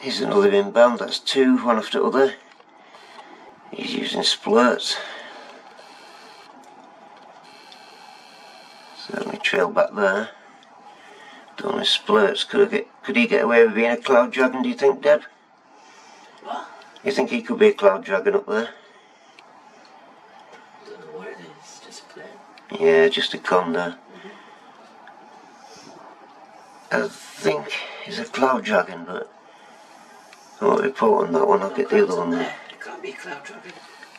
Here's another inbound, that's two, one after the other. He's using splurts. Certainly trail back there. Don't his splurts. Could, get, could he get away with being a cloud dragon, do you think, Deb? What? You think he could be a cloud dragon up there? I don't know what it is, just a plane. Yeah, just a condor. Mm-hmm. I think he's a cloud dragon, but I won't report on that one. I'll get the other one there. It can't be cloud dragon.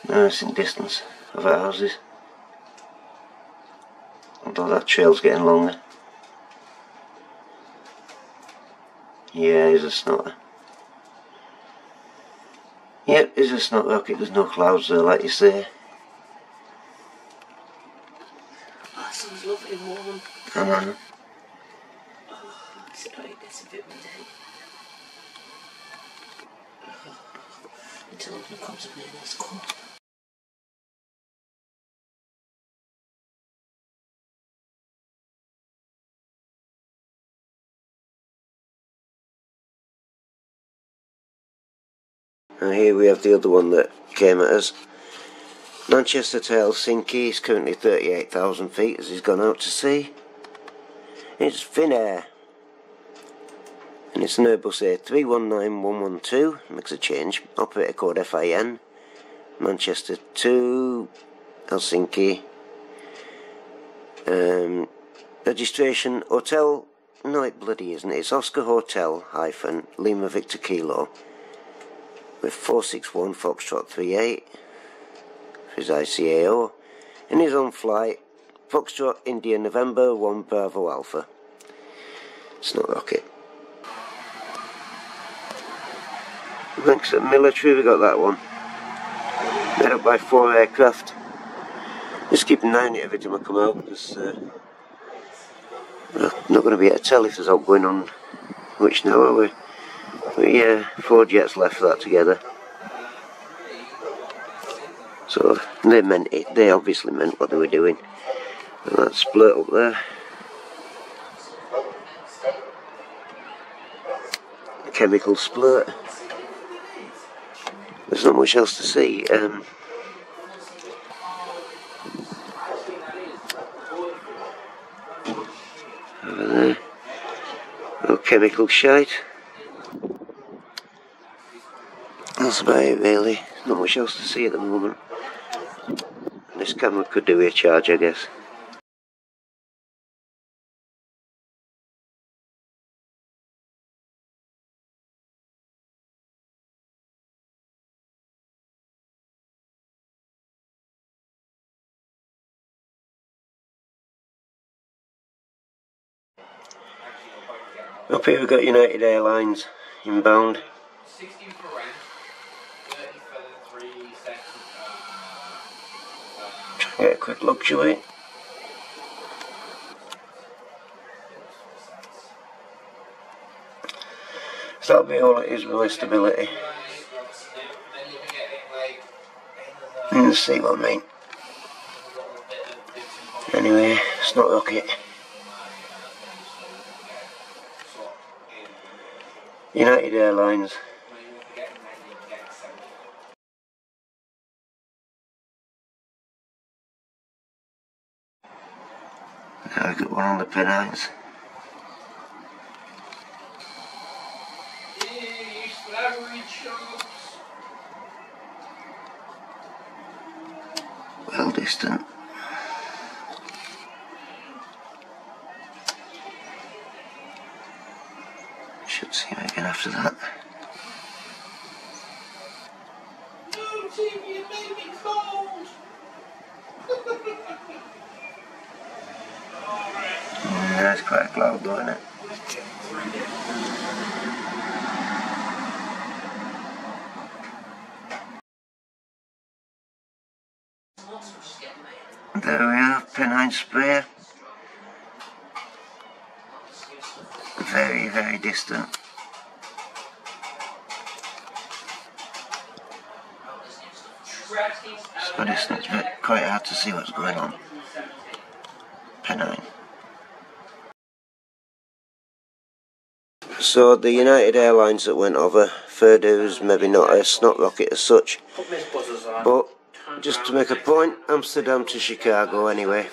No, it's in distance of our houses. Although that trail's getting longer. Yeah, he's a snotter. Yep, he's a snot rocket. There's no clouds there, like you say. Oh, that sounds lovely warm. I know. Oh, it's it's a D. until it comes up near this cool. And here we have the other one that came at us. Manchester to Helsinki is currently 38,000 feet as he's gone out to sea. It's Finnair. And it's an Airbus A319112, makes a change. Operator code FIN. Manchester to Helsinki. Um, registration Hotel. No, it bloody isn't. It's Oscar Hotel hyphen Lima Victor Kilo with 461 Foxtrot 38 for his ICAO and he's on flight Foxtrot India November 1 Bravo Alpha. It's not rocket. Thanks to military we got that one. Made up by four aircraft. Just keep an eye on it every time I come out because uh, not going to be able to tell if there's outgoing on which now are we? But yeah, four jets left for that together. So they meant it. They obviously meant what they were doing. And that split up there. Chemical split. There's not much else to see. Um, over there. No chemical shite. That's about it really. Not much else to see at the moment. This camera could do a charge I guess. Up here we've got United Airlines inbound. 16 for rent, 30 for the three second. Uh, Get a quick look to. So that'll be all it is with stability. then you'll be getting like And see what I mean. Anyway, it's not rocket. United Airlines. Now we've got one on the Pennines. Well distant. Should see him again after that. Mm, that's quite a cloud though, isn't it? There we are, Pennine Spear. Very, very distant. Distant, it's a quite hard to see what's going on. Pennine. So the United Airlines that went over, fair dues, maybe not a snot rocket as such, but just to make a point, Amsterdam to Chicago anyway.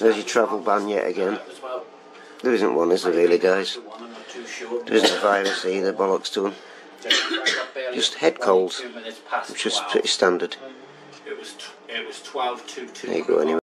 There's your travel ban yet again. There isn't one, is there really, guys? One, I'm not too sure. There isn't a virus either, bollocks to them. Just head colds, Two minutes past which is pretty standard. It was, it was 12 to 2. There you go, anyway.